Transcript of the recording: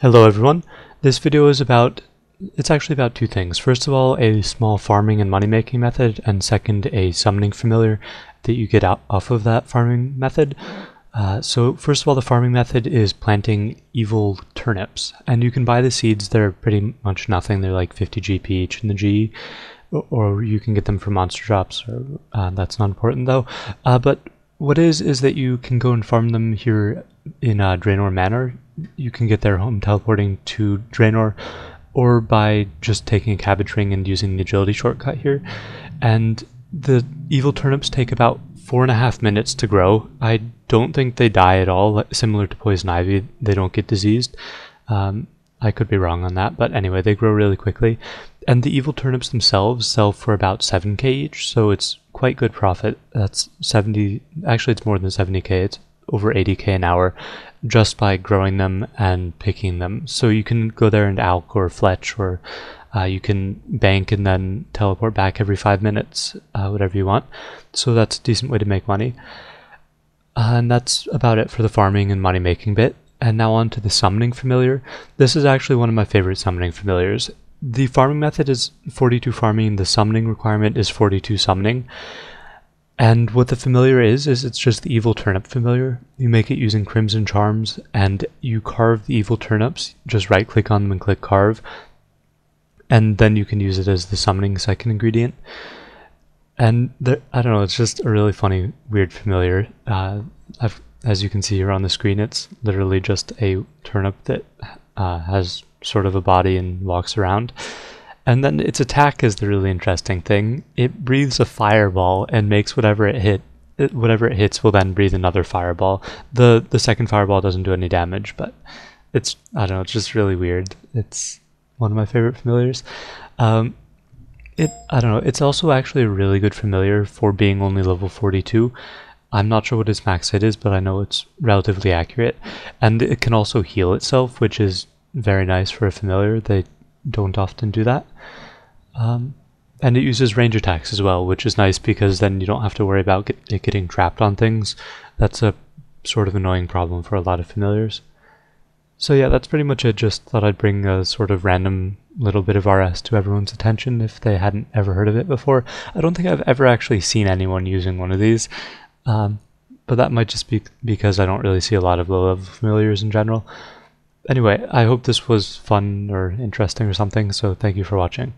Hello everyone. This video is about, it's actually about two things. First of all, a small farming and money making method, and second, a summoning familiar that you get out off of that farming method. Uh, so first of all, the farming method is planting evil turnips, and you can buy the seeds. They're pretty much nothing. They're like 50 GP each in the G, or you can get them from monster drops. Or uh, that's not important though. Uh, but what is is that you can go and farm them here in Draynor Manor you can get there home teleporting to Draynor or by just taking a cabbage ring and using the agility shortcut here. And the evil turnips take about four and a half minutes to grow. I don't think they die at all, similar to poison ivy. They don't get diseased. Um, I could be wrong on that, but anyway, they grow really quickly. And the evil turnips themselves sell for about 7k each, so it's quite good profit. That's 70, actually, it's more than 70k, it's over 80k an hour just by growing them and picking them. So you can go there and alch or fletch or uh, you can bank and then teleport back every five minutes, uh, whatever you want. So that's a decent way to make money. Uh, and that's about it for the farming and money making bit. And now on to the summoning familiar. This is actually one of my favorite summoning familiars. The farming method is 42 farming, the summoning requirement is 42 summoning. And what the familiar is, is it's just the evil turnip familiar. You make it using Crimson Charms, and you carve the evil turnips. Just right click on them and click carve. And then you can use it as the summoning second ingredient. And there, I don't know, it's just a really funny, weird familiar. Uh, as you can see here on the screen, it's literally just a turnip that uh, has sort of a body and walks around. And then its attack is the really interesting thing. It breathes a fireball and makes whatever it hit it, whatever it hits will then breathe another fireball. The the second fireball doesn't do any damage, but it's I don't know, it's just really weird. It's one of my favorite familiars. Um, it I don't know, it's also actually a really good familiar for being only level 42. I'm not sure what its max hit is, but I know it's relatively accurate. And it can also heal itself, which is very nice for a familiar. They don't often do that. Um, and it uses range attacks as well, which is nice because then you don't have to worry about get, it getting trapped on things. That's a sort of annoying problem for a lot of familiars. So yeah, that's pretty much it. Just thought I'd bring a sort of random little bit of RS to everyone's attention if they hadn't ever heard of it before. I don't think I've ever actually seen anyone using one of these, um, but that might just be because I don't really see a lot of low-level familiars in general. Anyway, I hope this was fun or interesting or something, so thank you for watching.